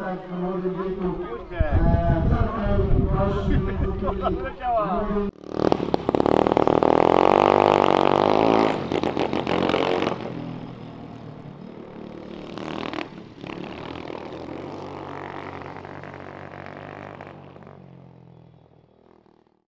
tak w młodym wieku e, Tartak, Właśnie,